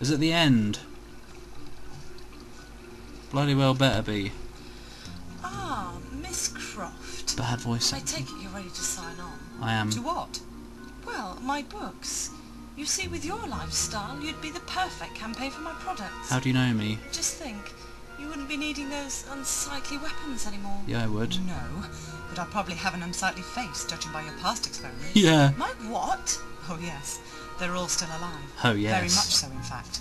Is it the end? Bloody well better be. Ah, Miss Croft. Bad voice. I take it you're ready to sign on. I am. To what? Well, my books. You see, with your lifestyle, you'd be the perfect campaign for my products. How do you know me? Just think, you wouldn't be needing those unsightly weapons anymore. Yeah, I would. No, but I probably have an unsightly face, judging by your past experiments. Yeah. My what? Oh yes, they're all still alive. Oh yes. Very much so, in fact.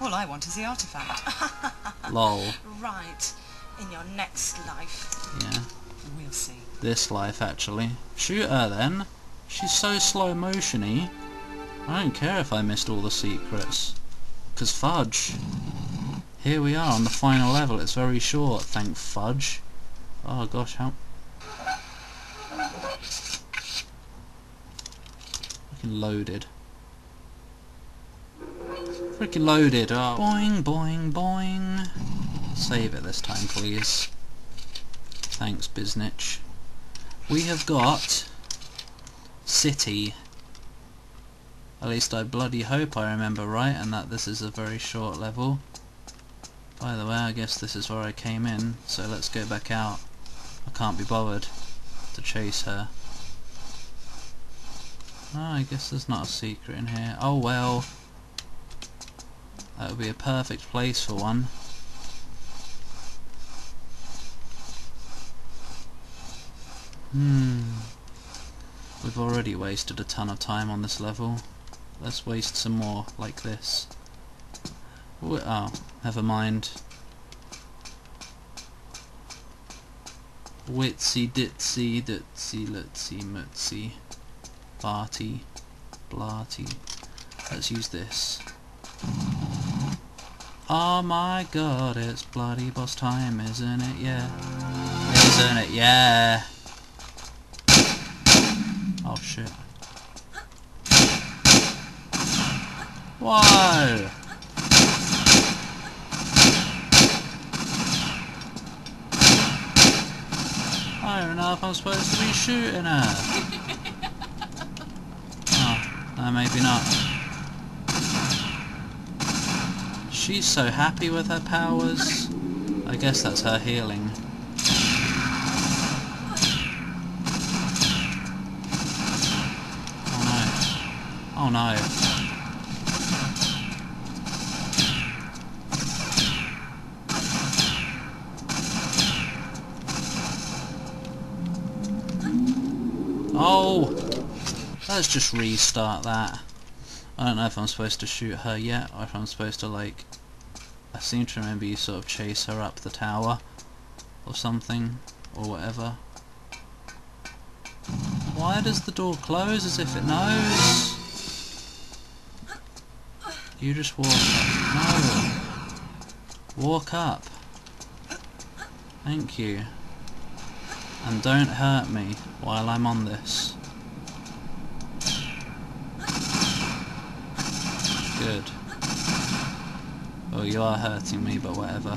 All I want is the artifact. Lol. Right. In your next life. Yeah. we'll see. This life, actually. Shoot her then. She's so slow motiony. I don't care if I missed all the secrets. Cause fudge. Here we are on the final level. It's very short, thank fudge. Oh gosh, how... Freaking loaded. Freaking loaded. Oh. Boing, boing, boing. Save it this time, please. Thanks, Biznich. We have got City. At least I bloody hope I remember right and that this is a very short level. By the way, I guess this is where I came in, so let's go back out. I can't be bothered to chase her. Oh, I guess there's not a secret in here. Oh well. That would be a perfect place for one. Hmm. We've already wasted a ton of time on this level. Let's waste some more, like this. Wh- Oh, never mind. Witsy ditsy ditsy litsy mutsy farty blarty. Let's use this. Oh my god, it's bloody boss time, isn't it? Yeah. Isn't it? Yeah. Oh shit. Whoa! I don't know if I'm supposed to be shooting her. No, maybe not. She's so happy with her powers. I guess that's her healing. Oh no. Oh no. Oh! Let's just restart that. I don't know if I'm supposed to shoot her yet, or if I'm supposed to like... I seem to remember you sort of chase her up the tower, or something, or whatever. Why does the door close as if it knows? You just walk up. No! Walk up. Thank you. And don't hurt me while I'm on this. Good. Oh, you are hurting me, but whatever.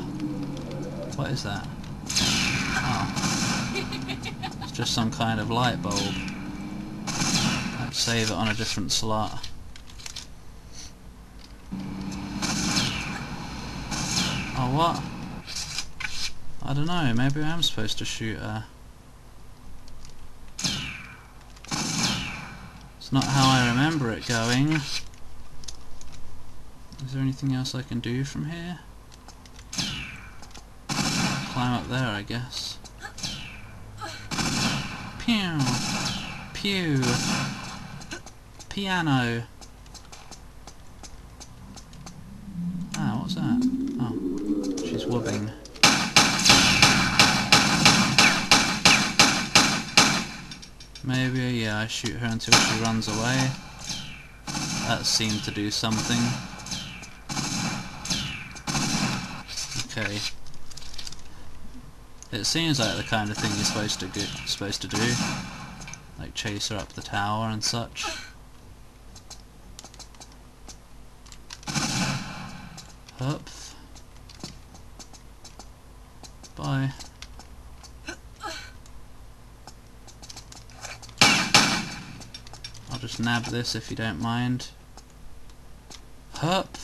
What is that? Oh. It's just some kind of light bulb. Let's save it on a different slot. Oh, what? I don't know, maybe I am supposed to shoot her. It's not how I remember it going. Is there anything else I can do from here? Climb up there, I guess. Pew! Pew! Piano! Ah, what's that? Oh, she's wobbing. Maybe, yeah, I shoot her until she runs away. That seemed to do something. Okay. It seems like the kind of thing you're supposed to get, supposed to do, like chase her up the tower and such. Up. Bye. I'll just nab this if you don't mind. Hup.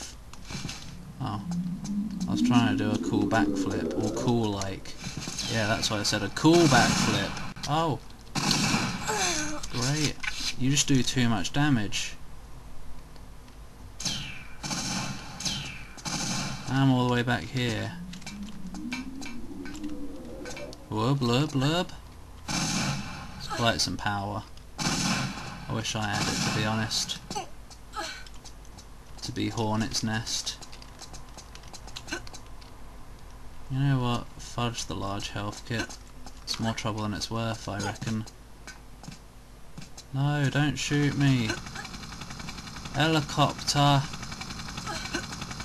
Trying to do a cool backflip, or cool like. Yeah, that's why I said a cool backflip. Oh. Great. You just do too much damage. I'm all the way back here. Whoop, blub, blub. It's quite some power. I wish I had it, to be honest. To be Hornet's Nest. You know what? Fudge the large health kit. It's more trouble than it's worth, I reckon. No, don't shoot me. Helicopter.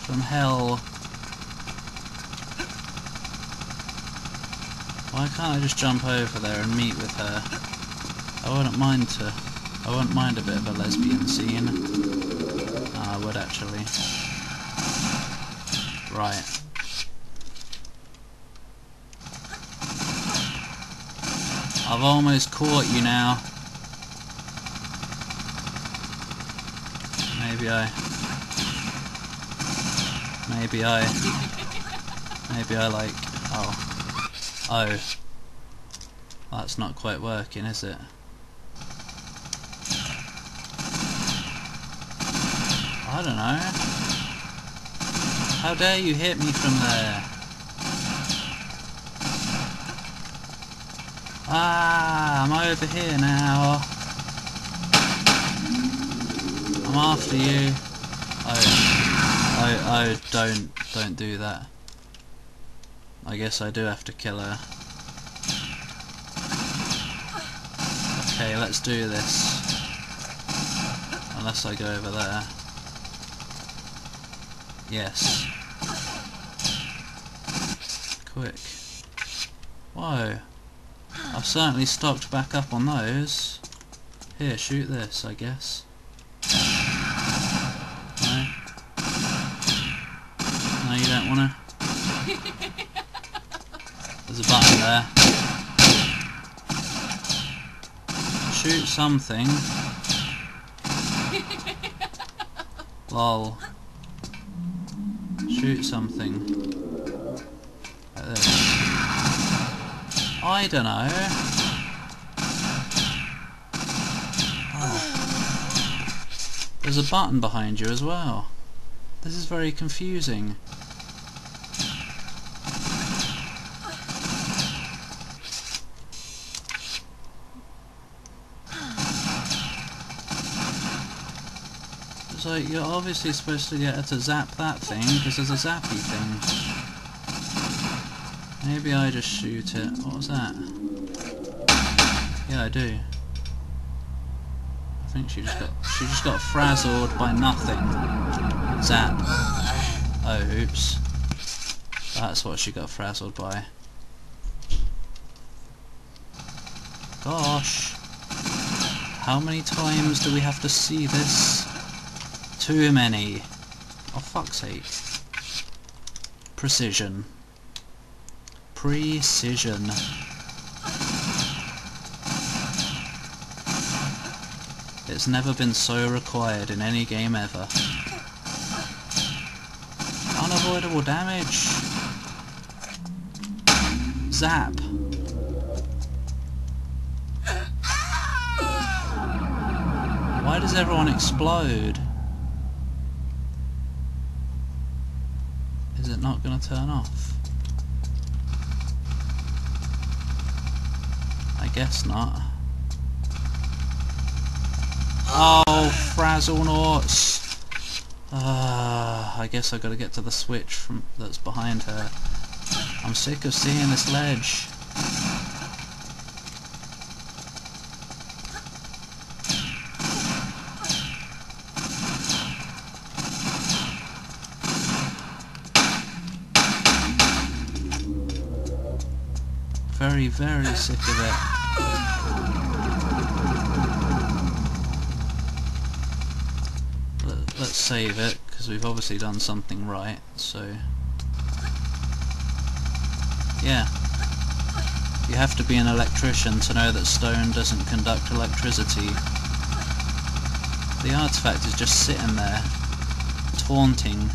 From hell. Why can't I just jump over there and meet with her? I wouldn't mind to. I wouldn't mind a bit of a lesbian scene. Ah, I would actually. Right. I've almost caught you now. Maybe I... Maybe I... Maybe I like... Oh. Oh. That's not quite working, is it? I don't know. How dare you hit me from there? Ah, I'm over here now. I'm after you. Oh, oh, oh, don't, don't do that. I guess I do have to kill her. Okay, let's do this. Unless I go over there. Yes. Quick. Whoa. I've certainly stocked back up on those. Here, shoot this, I guess. No? No, you don't wanna? There's a button there. Shoot something. Lol. Shoot something. Like this. I don't know. Oh. There's a button behind you as well. This is very confusing. It's like, you're obviously supposed to get to zap that thing, because there's a zappy thing. Maybe I just shoot it. What was that? Yeah, I do. I think she just got she just got frazzled by nothing. Zap. Oh, oops. That's what she got frazzled by. Gosh. How many times do we have to see this? Too many. Oh fuck's sake. Precision. Precision. It's never been so required in any game ever. Unavoidable damage. Zap. Why does everyone explode? Is it not going to turn off? I guess not. Oh, frazzle noughts! Uh, I guess I gotta get to the switch from that's behind her. I'm sick of seeing this ledge. Very, very sick of it. Let, let's save it, because we've obviously done something right, so... Yeah. You have to be an electrician to know that stone doesn't conduct electricity. The artifact is just sitting there, taunting.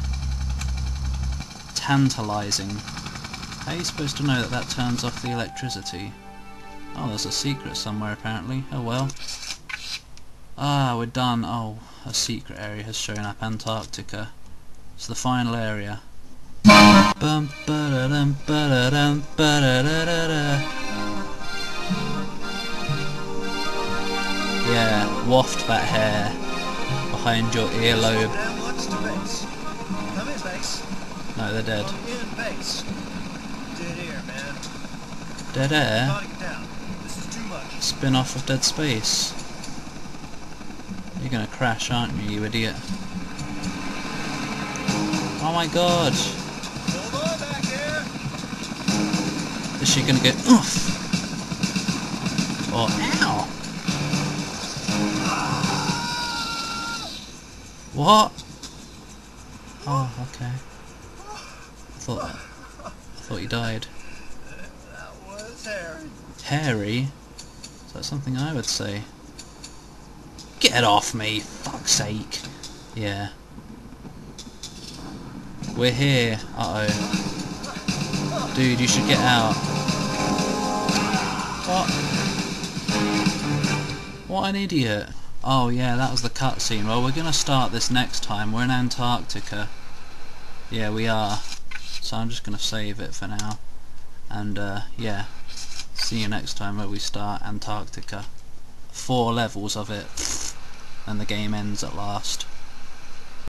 tantalizing. How are you supposed to know that that turns off the electricity? Oh, there's a secret somewhere apparently. Oh well. Ah, we're done. Oh, a secret area has shown up. Antarctica. It's the final area. Yeah, waft that hair behind your earlobe. Now what's the base? Come in, base. No, they're dead. Come in, base. Dead air, Spin off of Dead Space. You're gonna crash, aren't you, you idiot? Oh my god! Hold on back there. Is she gonna get oof? Or ow? What? Oh, okay. I thought I thought you died. That was Harry. Hairy? Is that something I would say? Get off me, fuck's sake. Yeah. We're here. Uh oh. Dude, you should get out. What? What an idiot. Oh yeah, that was the cutscene. Well, we're gonna start this next time. We're in Antarctica. Yeah, we are. So I'm just gonna save it for now. And uh, yeah, see you next time where we start Antarctica. Four levels of it, and the game ends at last.